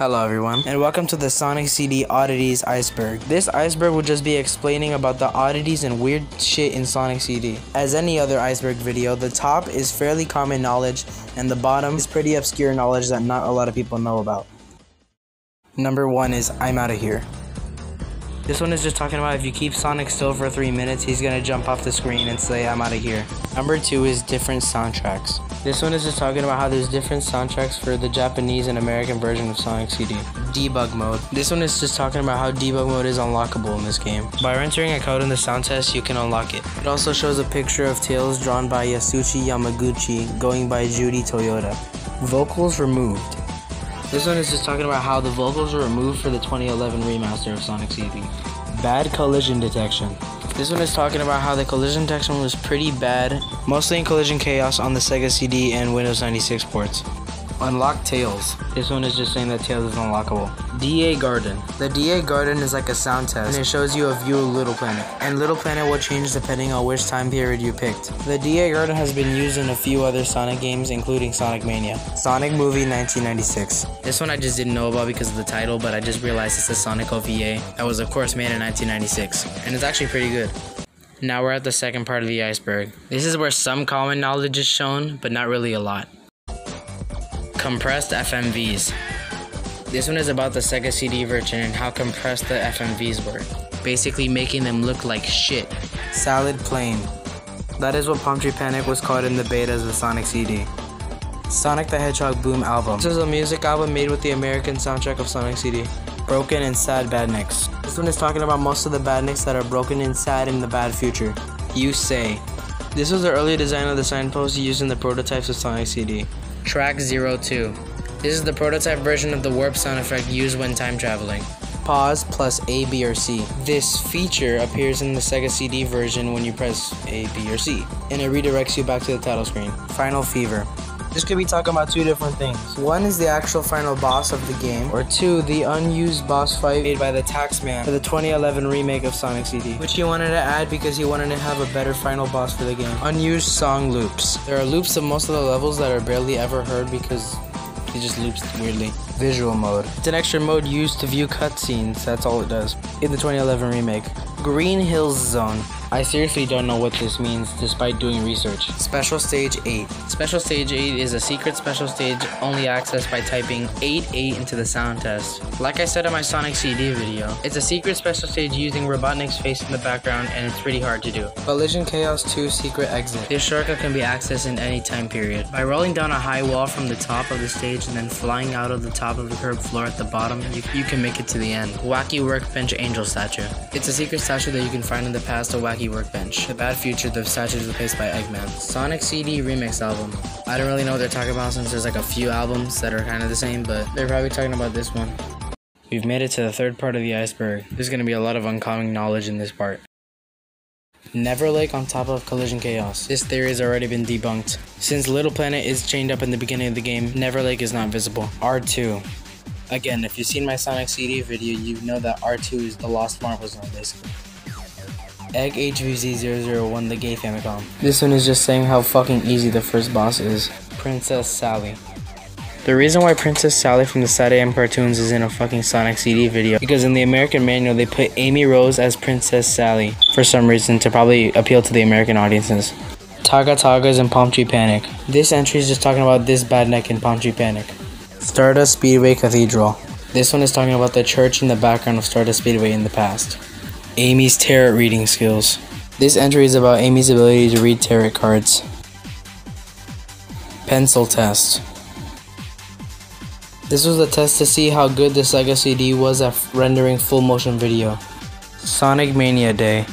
Hello everyone, and welcome to the Sonic CD Oddities Iceberg. This iceberg will just be explaining about the oddities and weird shit in Sonic CD. As any other iceberg video, the top is fairly common knowledge, and the bottom is pretty obscure knowledge that not a lot of people know about. Number one is I'm out of here. This one is just talking about if you keep Sonic still for 3 minutes, he's gonna jump off the screen and say, I'm out of here. Number 2 is different soundtracks. This one is just talking about how there's different soundtracks for the Japanese and American version of Sonic CD. Debug mode. This one is just talking about how debug mode is unlockable in this game. By entering a code in the sound test, you can unlock it. It also shows a picture of Tails drawn by Yasushi Yamaguchi going by Judy Totoya. Vocals removed. This one is just talking about how the vocals were removed for the 2011 remaster of Sonic CD. Bad collision detection. This one is talking about how the collision detection was pretty bad, mostly in Collision Chaos on the Sega CD and Windows 96 ports. Unlock Tails. This one is just saying that Tails is unlockable. DA Garden. The DA Garden is like a sound test, and it shows you a view of Little Planet. And Little Planet will change depending on which time period you picked. The DA Garden has been used in a few other Sonic games, including Sonic Mania. Sonic Movie 1996. This one I just didn't know about because of the title, but I just realized it's a Sonic OVA that was, of course, made in 1996, and it's actually pretty good. Now we're at the second part of the iceberg. This is where some common knowledge is shown, but not really a lot. Compressed FMVs. This one is about the Sega CD version and how compressed the FMVs were, basically making them look like shit. Salad Plain. That is what Palm Tree Panic was called in the betas of Sonic CD. Sonic the Hedgehog Boom album. This is a music album made with the American soundtrack of Sonic CD. Broken and Sad Badniks. This one is talking about most of the badniks that are broken and sad in the bad future. You say. This was the early design of the signpost used in the prototypes of Sonic CD. Track 02. This is the prototype version of the warp sound effect used when time traveling. Pause plus A, B, or C. This feature appears in the Sega CD version when you press A, B, or C, and it redirects you back to the title screen. Final Fever. This could be talking about two different things. One is the actual final boss of the game, or two, the unused boss fight made by the Taxman for the 2011 remake of Sonic CD, which he wanted to add because he wanted to have a better final boss for the game. Unused song loops. There are loops of most of the levels that are barely ever heard because it just loops weirdly. Visual mode. It's an extra mode used to view cutscenes, that's all it does. In the 2011 remake. Green Hills Zone. I seriously don't know what this means despite doing research. Special Stage 8. Special Stage 8 is a secret special stage only accessed by typing 88 into the sound test. Like I said in my Sonic CD video, it's a secret special stage using Robotnik's face in the background and it's pretty hard to do. Collision Chaos 2 Secret Exit. This shortcut can be accessed in any time period. By rolling down a high wall from the top of the stage and then flying out of the top of the curb floor at the bottom, you, you can make it to the end. Wacky Workbench Angel Statue. It's a secret statue that you can find in the past of Wacky Workbench. The bad future, the statue is replaced by Eggman. Sonic CD Remix Album. I don't really know what they're talking about since there's like a few albums that are kind of the same, but they're probably talking about this one. We've made it to the third part of the iceberg. There's going to be a lot of uncommon knowledge in this part. Never Lake on top of Collision Chaos. This theory has already been debunked. Since Little Planet is chained up in the beginning of the game, Never Lake is not visible. R2. Again, if you've seen my Sonic CD video, you know that R2 is the lost marble zone basically. Egg HVC001 the gay Famicom. This one is just saying how fucking easy the first boss is. Princess Sally. The reason why Princess Sally from the SatAM cartoons is in a fucking Sonic CD video because in the American manual they put Amy Rose as Princess Sally for some reason to probably appeal to the American audiences. Taga Tagas and Palm Tree Panic. This entry is just talking about this badnik in Palm Tree Panic. Stardust Speedway Cathedral. This one is talking about the church in the background of Stardust Speedway in the past. Amy's tarot reading skills. This entry is about Amy's ability to read tarot cards. Pencil test. This was a test to see how good the Sega CD was at rendering full motion video. Sonic Mania Day.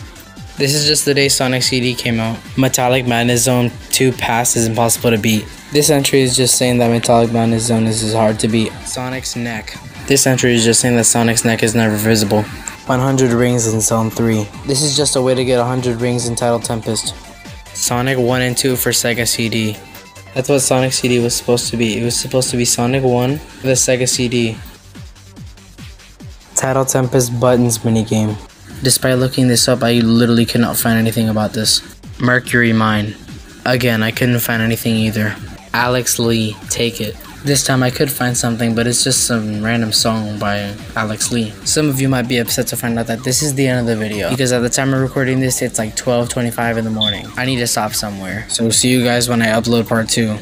This is just the day Sonic CD came out. Metallic Madness Zone 2 Pass is impossible to beat. This entry is just saying that Metallic Madness Zone is hard to beat. Sonic's neck. This entry is just saying that Sonic's neck is never visible. 100 rings in Zone 3. This is just a way to get 100 rings in Tidal Tempest. Sonic 1 and 2 for Sega CD. That's what Sonic CD was supposed to be. It was supposed to be Sonic 1 for the Sega CD. Tidal Tempest Buttons minigame. Despite looking this up, I literally could not find anything about this. Mercury Mine. Again, I couldn't find anything either. Alex Lee, Take It. This time I could find something, but it's just some random song by Alex Lee. Some of you might be upset to find out that this is the end of the video, because at the time of recording this, it's like 12.25 in the morning. I need to stop somewhere. So see you guys when I upload part 2.